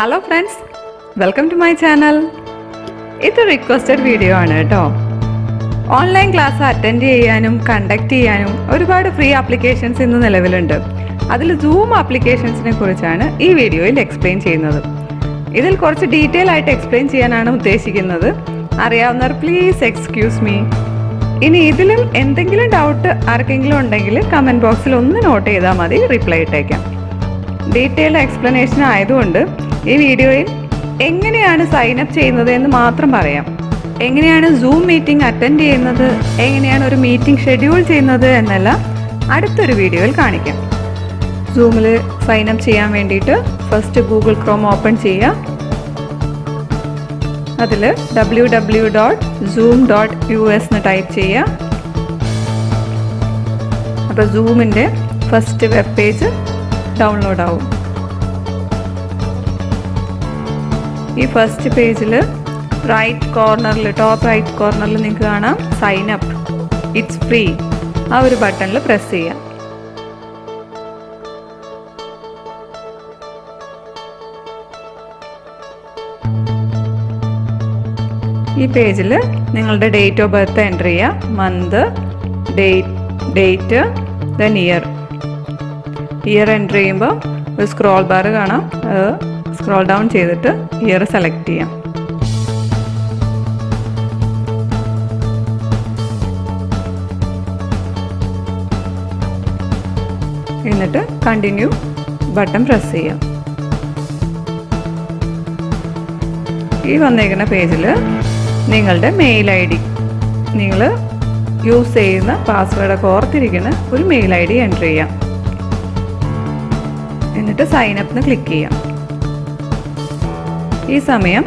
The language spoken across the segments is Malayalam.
Hello friends welcome to my channel ഇത് റിക്വസ്റ്റഡ് വീഡിയോ ആണ് കേട്ടോ. ഓൺലൈൻ ക്ലാസ് അറ്റൻഡ് ചെയ്യാനും കണ്ടക്ട് ചെയ്യാനും ഒരുപാട് ഫ്രീ ആപ്ലിക്കേഷൻസ് ഇന്ന് നിലവിലുണ്ട്. അതിൽ സൂം ആപ്ലിക്കേഷൻസിനെ കുറിച്ചാണ് ഈ വീഡിയോയിൽ എക്സ്പ്ലെയിൻ ചെയ്യുന്നത്. ഇതിൽ കുറച്ച് ഡീറ്റെയിൽ ആയിട്ട് എക്സ്പ്ലെയിൻ ചെയ്യാനാണ് ഉദ്ദേശിക്കുന്നത്. അറിയാവുന്നവർ പ്ലീസ് എക്സ്ക്യൂസ് മീ ഇനി ഇതിലും എന്തെങ്കിലും ഡൗട്ട് ആർക്കെങ്കിലും ഉണ്ടെങ്കിൽ കമന്റ് ബോക്സിൽ ഒന്ന് നോട്ട് ചെയ്താൽ മതി റിപ്ലൈ ഇട്ടേക്കാം. ഡീറ്റെയിൽഡ് എക്സ്പ്ലനേഷൻ ആയതുകൊണ്ട് ഈ വീഡിയോയിൽ എങ്ങനെയാണ് സൈൻ അപ്പ് ചെയ്യുന്നത് എന്ന് മാത്രം പറയാം. എങ്ങനെയാണ് സൂം മീറ്റിംഗ് അറ്റൻഡ് ചെയ്യുന്നത് എങ്ങനെയാണ് ഒരു മീറ്റിംഗ് ഷെഡ്യൂൾ ചെയ്യുന്നത് എന്നെല്ലാം അടുത്തൊരു വീഡിയോയിൽ കാണിക്കാം. സൂമിൽ സൈൻ അപ്പ് ചെയ്യാൻ വേണ്ടിയിട്ട് ഫസ്റ്റ് ഗൂഗിൾ ക്രോം ഓപ്പൺ ചെയ്യുക. അതിൽ W W dot Zoom dot U S എന്ന് ടൈപ്പ് ചെയ്യുക. അപ്പോൾ സൂമിന്റെ ഫസ്റ്റ് വെബ് പേജ് ഡൗൺലോഡ് ആവും. ഈ ഫസ്റ്റ് പേജിൽ റൈറ്റ് കോർണറിൽ ടോപ്പ് റൈറ്റ് കോർണറിൽ നിങ്ങൾക്ക് കാണാം സൈൻ അപ്പ് ഇറ്റ്സ് ഫ്രീ ആ ഒരു ബട്ടണിൽ പ്രസ് ചെയ്യാം. ഈ പേജിൽ നിങ്ങളുടെ ഡേറ്റ് ഓഫ് ബർത്ത് എന്റർ ചെയ്യുക month date then year year enter ചെയ്യുമ്പോൾ ഒരു സ്ക്രോൾ ബാർ കാണാം. സ്ക്രോൾ ഡൗൺ ചെയ്തിട്ട് ഇയർ സെലക്ട് ചെയ്യാം. എന്നിട്ട് കണ്ടിന്യൂ ബട്ടൺ പ്രസ് ചെയ്യാം. ഈ വന്നേക്കുന്ന പേജിൽ നിങ്ങളുടെ മെയിൽ ഐ ഡി നിങ്ങൾ യൂസ് ചെയ്യുന്ന പാസ്വേഡൊക്കെ ഓർത്തിരിക്കുന്ന ഒരു മെയിൽ ഐ ഡി എന്റർ ചെയ്യാം. എന്നിട്ട് സൈൻ അപ്പിന് ക്ലിക്ക് ചെയ്യാം. ഈ സമയം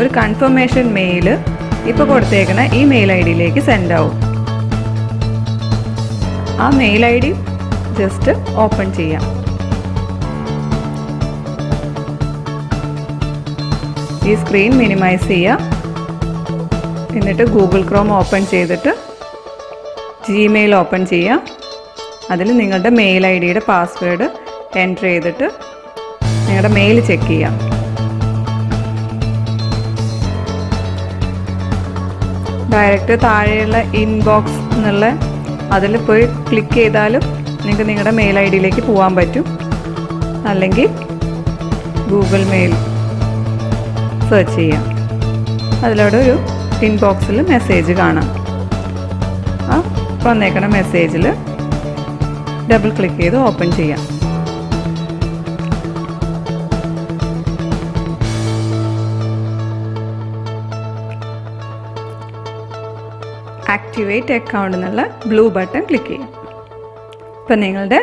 ഒരു കൺഫർമേഷൻ മെയിൽ ഇപ്പോൾ കൊടുത്തേക്കുന്ന ഈ മെയിൽ ഐ ഡിയിലേക്ക് സെൻഡ് ആവും. ആ mail I D just open ചെയ്യാം. ഈ സ്ക്രീൻ മിനിമൈസ് ചെയ്യാം. എന്നിട്ട് ഗൂഗിൾ ക്രോം ഓപ്പൺ ചെയ്തിട്ട് ജിമെയിൽ ഓപ്പൺ ചെയ്യാം. അതിൽ നിങ്ങളുടെ മെയിൽ ഐ ഡിയുടെ പാസ്വേഡ് എന്റർ ചെയ്തിട്ട് നിങ്ങളുടെ മെയിൽ ചെക്ക് ചെയ്യാം. ഡയറക്റ്റ് താഴെയുള്ള ഇൻബോക്സ് എന്നുള്ള അതിൽ പോയി ക്ലിക്ക് ചെയ്താലും നിങ്ങൾക്ക് നിങ്ങളുടെ മെയിൽ ഐ ഡിയിലേക്ക് പോകാൻ പറ്റും. അല്ലെങ്കിൽ ഗൂഗിൾ മെയിൽ സെർച്ച് ചെയ്യാം. അതിലൂടെ ഒരു ഇൻബോക്സിൽ മെസ്സേജ് കാണാം. ആ വന്നേക്കണ മെസ്സേജിൽ ഡബിൾ ക്ലിക്ക് ചെയ്ത് ഓപ്പൺ ചെയ്യാം. ആക്ടിവേറ്റ് അക്കൗണ്ട് എന്നുള്ള ബ്ലൂ ബട്ടൺ ക്ലിക്ക് ചെയ്യാം ഇപ്പം നിങ്ങളുടെ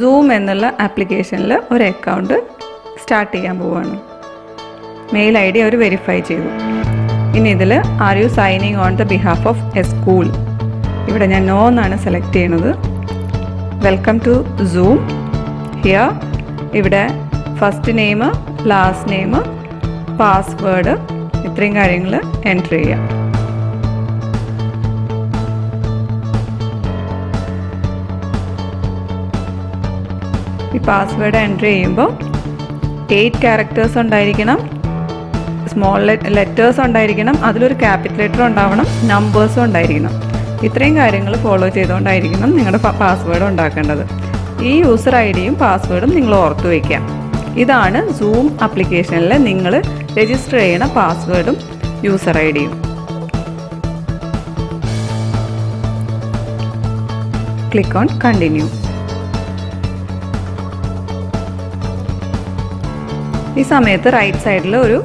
സൂം എന്നുള്ള ആപ്ലിക്കേഷനിൽ ഒരു അക്കൗണ്ട് സ്റ്റാർട്ട് ചെയ്യാൻ പോവുകയാണ് മെയിൽ ഐ ഡി അവർ വെരിഫൈ ചെയ്തു. ഇനി ഇതിൽ are you signing on the behalf of a school ഇവിടെ ഞാൻ നോ എന്നാണ് സെലക്ട് ചെയ്യുന്നത് വെൽക്കം ടു സൂം ഹിയർ ഇവിടെ first name last name password ഇത്രയും കാര്യങ്ങൾ എന്റർ ചെയ്യാം. ഈ പാസ്വേഡ് എന്റർ ചെയ്യുമ്പോൾ എയ്റ്റ് ക്യാരക്ടേഴ്സ് ഉണ്ടായിരിക്കണം. സ്മോൾ ലെറ്റേഴ്സ് ഉണ്ടായിരിക്കണം. അതിലൊരു ക്യാപിറ്റൽ ലെറ്റർ ഉണ്ടാവണം. നമ്പേഴ്സും ഉണ്ടായിരിക്കണം. ഇത്രയും കാര്യങ്ങൾ ഫോളോ ചെയ്തുകൊണ്ടായിരിക്കണം നിങ്ങളുടെ പാസ്വേഡ് ഉണ്ടാക്കേണ്ടത്. ഈ യൂസർ ഐ ഡിയും പാസ്വേഡും നിങ്ങൾ ഓർത്തു വയ്ക്കുക. ഇതാണ് സൂം ആപ്ലിക്കേഷനിൽ നിങ്ങൾ രജിസ്റ്റർ ചെയ്യണ പാസ്വേഡും യൂസർ ഐ ഡിയും ക്ലിക്ക് ഓൺ കണ്ടിന്യൂ ഈ സമയത്ത് റൈറ്റ് സൈഡിൽ ഒരു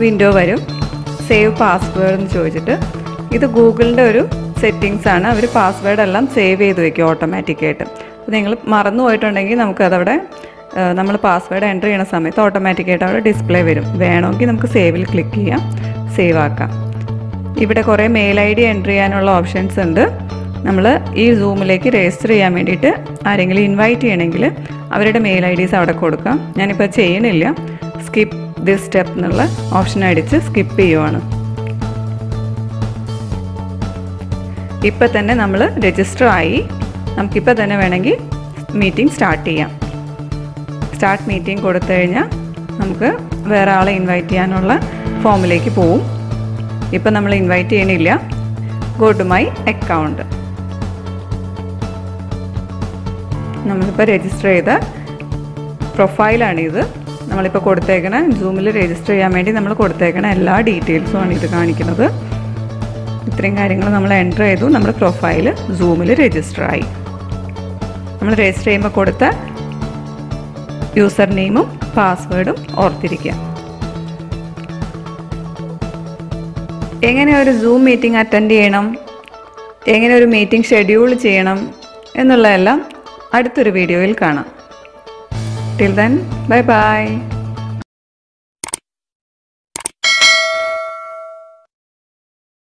വിൻഡോ വരും. സേവ് പാസ്വേഡ് എന്ന് ചോദിച്ചിട്ട്. ഇത് ഗൂഗിളിന്റെ ഒരു സെറ്റിങ്സ് ആണ്. അവർ പാസ്വേഡ് എല്ലാം സേവ് ചെയ്ത് വെക്കും ഓട്ടോമാറ്റിക്കായിട്ട് അപ്പോൾ നിങ്ങൾ മറന്നു പോയിട്ടുണ്ടെങ്കിൽ നമുക്കതവിടെ നമ്മൾ പാസ്വേഡ് എന്റർ ചെയ്യുന്ന സമയത്ത് ഓട്ടോമാറ്റിക്കായിട്ട് അവിടെ ഡിസ്പ്ലേ വരും. വേണമെങ്കിൽ നമുക്ക് സേവിൽ ക്ലിക്ക് ചെയ്യാം. സേവ് ആക്കാം. ഇവിടെ കുറേ മെയിൽ ഐ ഡി എന്റർ ചെയ്യാനുള്ള ഓപ്ഷൻസ് ഉണ്ട്. നമ്മൾ ഈ സൂമിലേക്ക് രജിസ്റ്റർ ചെയ്യാൻ വേണ്ടിയിട്ട് ആരെങ്കിലും ഇൻവൈറ്റ് ചെയ്യണമെങ്കിൽ അവരുടെ മെയിൽ ഐ ഡീസ് അവിടെ കൊടുക്കാം. ഞാനിപ്പോൾ ചെയ്യണില്ല സ്കിപ്പ് ദിസ് സ്റ്റെപ്പ് എന്നുള്ള ഓപ്ഷൻ അടിച്ച് സ്കിപ്പ് ചെയ്യുവാണ്. ഇപ്പം തന്നെ നമ്മൾ രജിസ്റ്റർ ആയി. നമുക്കിപ്പോൾ തന്നെ വേണമെങ്കിൽ മീറ്റിംഗ് സ്റ്റാർട്ട് ചെയ്യാം. സ്റ്റാർട്ട് മീറ്റിംഗ് കൊടുത്തു കഴിഞ്ഞാൽ നമുക്ക് വേറെ ആളെ ഇൻവൈറ്റ് ചെയ്യാനുള്ള ഫോമിലേക്ക് പോവും. ഇപ്പം നമ്മൾ ഇൻവൈറ്റ് ചെയ്യണില്ല. ഗോ ടു മൈ അക്കൗണ്ട് നമ്മളിപ്പോൾ രജിസ്റ്റർ ചെയ്ത പ്രൊഫൈലാണിത് നമ്മളിപ്പോൾ കൊടുത്തേക്കണ ജൂമിൽ രജിസ്റ്റർ ചെയ്യാൻ വേണ്ടി നമ്മൾ കൊടുത്തേക്കണ എല്ലാ ഡീറ്റെയിൽസും ആണ് ഇത് കാണിക്കുന്നത്. ഇത്രയും കാര്യങ്ങൾ നമ്മൾ എന്റർ ചെയ്തു. നമ്മുടെ പ്രൊഫൈൽ സൂമിൽ രജിസ്റ്റർ ആയി. നമ്മൾ രജിസ്റ്റർ ചെയ്യുമ്പോൾ കൊടുത്ത യൂസർ നെയിമും പാസ്വേഡും ഓർത്തിരിക്കുക. എങ്ങനെ ഒരു സൂം മീറ്റിംഗ് അറ്റൻഡ് ചെയ്യണം? എങ്ങനെ ഒരു മീറ്റിംഗ് ഷെഡ്യൂൾ ചെയ്യണം? എന്നുള്ളതെല്ലാം അടുത്തൊരു വീഡിയോയിൽ കാണാം. Till then, bye bye.